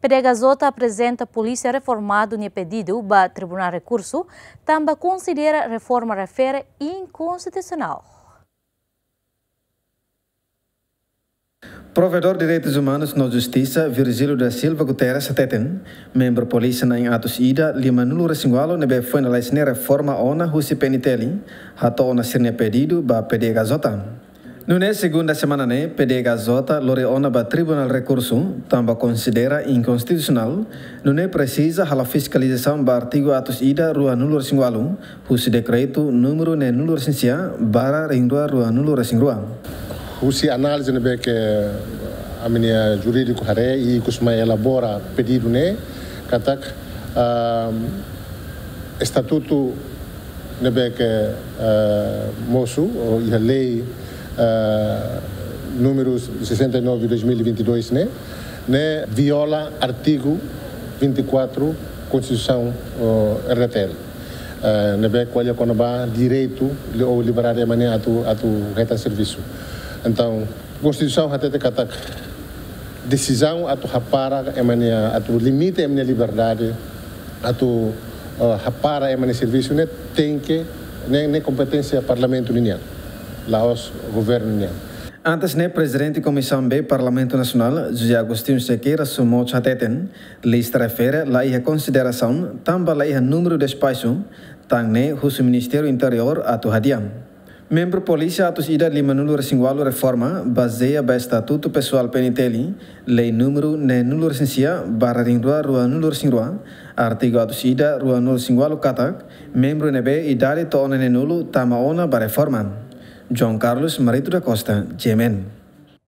PDHJ apresenta polícia reformado no pedido para Tribunal Recurso, também considera reforma refere inconstitucional. Provedor de Direitos Humanos na Justiça, Virgílio da Silva Guterres Teten, membro polícia na Atos Ida, lima nulu resingualo nebe foi na leisne reforma ona husi peniteli, hato ona sirne pedido ba PDHJ. Nune segunda semana ne, PDHJ lore ona ba Tribunal Recurso, tamba considera inconstitucional, nune precisa hala fiscalização ba artigo Atos Ida rua nulu resingualo, husi decreto número ne nulu resensia, bara ringrua rua nulu resingrua. usi análise ne que a minha jurídico hare e costuma elabora pedido né? Katak uh, estatuto ne que uh, moço ou a lei Ah, número 69 de 2022, né? né? Viola artigo 24 Constituição uh, RTL. Uh, nebe qual é o ah, direito ou liberar a maneira a tu reta serviço. Então, Constituição até te decisão a tu rapara é mania a tu limite é minha liberdade a tu uh, a é mania serviço né tem que nem né, né, competência parlamento linear lá os governo união Antes ne presidente Comissão B Parlamento Nacional, José Agostinho Sequeira sumou chateten, lista refere lá ia consideração, também lá ia número de espaço, tang ne o Ministério Interior atu hadiam. Membro polícia atos ida lima nulu resingwalu reforma baseia ba estatuto pessoal peniteli lei número ne nulu resensia barra ringrua rua nulu resingrua artigo atos ida rua nulu singwalu katak membro nebe idade to ne nulu tama ona ba reforma João Carlos Marito da Costa, Jemen.